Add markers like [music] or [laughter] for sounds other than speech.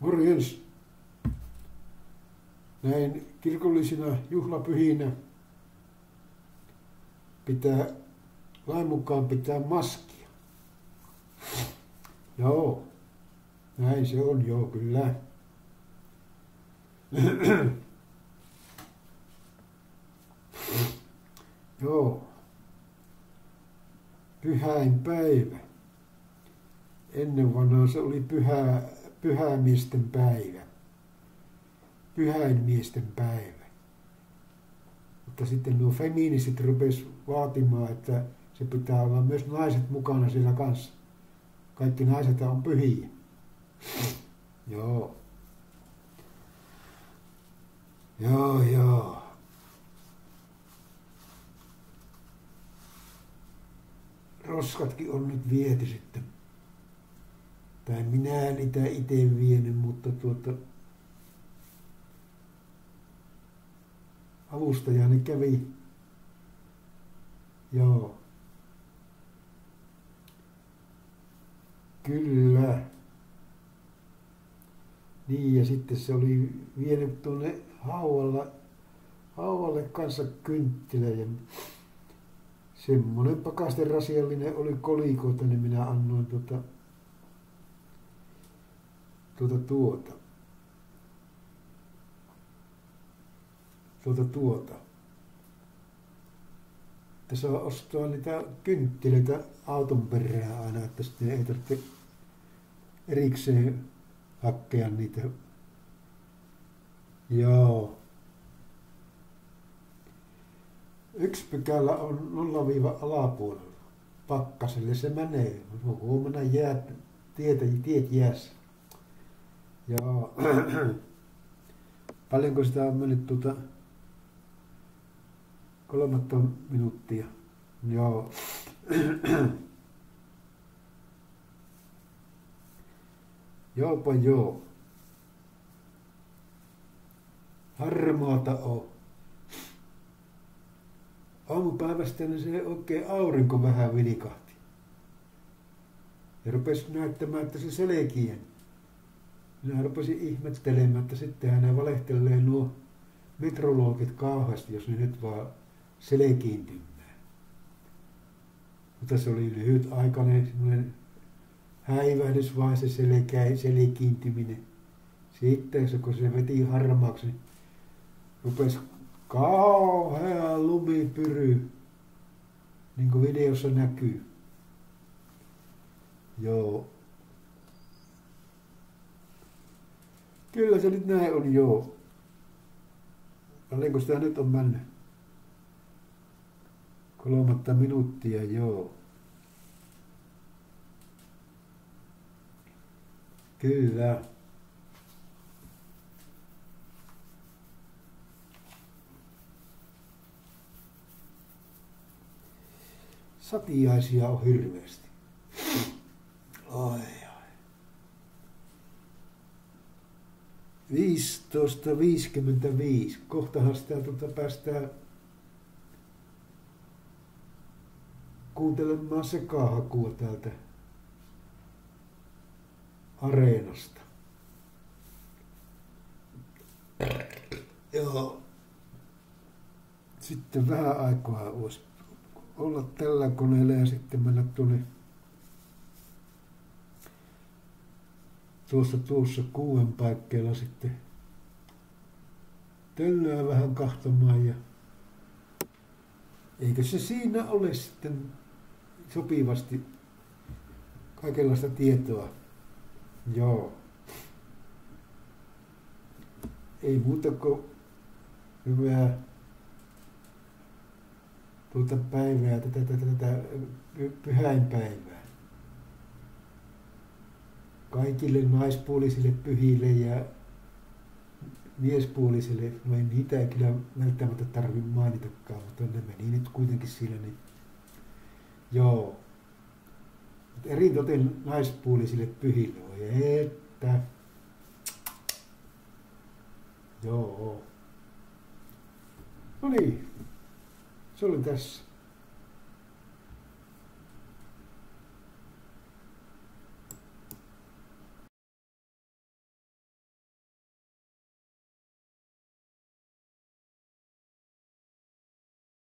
Morjens. Näin kirkollisina juhlapyhinä pitää, lain mukaan pitää maskia. Joo, näin se on, joo, kyllä. joo. Pyhäinpäivä. Ennen vanhaa se oli pyhä, pyhämiesten päivä. Pyhäinmiesten päivä. Mutta sitten nuo feministit rupes vaatimaan, että se pitää olla myös naiset mukana siellä kanssa. Kaikki naiset on pyhiä. Joo. Joo, joo. Roskatkin on nyt viety sitten tai minä niitä itse vienyt, mutta tuota, avustajani kävi. Joo. Kyllä. Niin ja sitten se oli vienyt tuonne hauvalla, hauvalle kanssa kynttilä ja semmoinen pakasterasiallinen oli kolikoita, niin minä annoin tuota tuota tuota. Tuota tuota. Että saa ostaa niitä kynttilöitä auton perään aina, että sitten ei tarvitse erikseen hakkea niitä. Joo. Yksi pykälä on nolla-viiva alapuolella. Pakkaselle se menee. Huomenna jäät, tietä, tiet jäässä. Joo. [clears throat] Paljonko sitä on mennyt tuota kolmatta minuuttia? Joo. [clears throat] Joopa joo. Harmaata on. Aamupäivästä niin se oikein aurinko vähän vilikahti. Ja rupesi näyttämään, että se selkien minä rupesin ihmettelemään, että sittenhän ne valehtelee nuo metrologit kauheasti, jos ne nyt vaan selkiintymään. Mutta se oli lyhyt aikainen semmoinen häivähdys vaan se selkä, selkiintyminen. Sitten kun se veti harmaaksi, niin rupesi kauhea lumipyry, niin kuin videossa näkyy. Joo, Kyllä se nyt näin on, joo. Paljonko sitä nyt on mennyt? Kolmatta minuuttia, joo. Kyllä. Satiaisia on hirveästi. 15.55. Kohtahan sitä tuota päästään kuuntelemaan sekahakua täältä areenasta. Joo. Sitten vähän aikaa voisi olla tällä koneella ja sitten mennä tuonne tuossa tuossa kuuden paikkeilla sitten töllöä vähän kahtomaan ja eikö se siinä ole sitten sopivasti kaikenlaista tietoa. Joo. Ei muuta kuin hyvää tuota päivää, tätä, tätä, tätä pyhäinpäivää kaikille naispuolisille pyhille ja miespuolisille, no ei niitä ei kyllä välttämättä tarvi mainitakaan, mutta ne meni nyt kuitenkin sillä, niin joo. Eritoten naispuolisille pyhille, oi että. Joo. No niin, se oli tässä.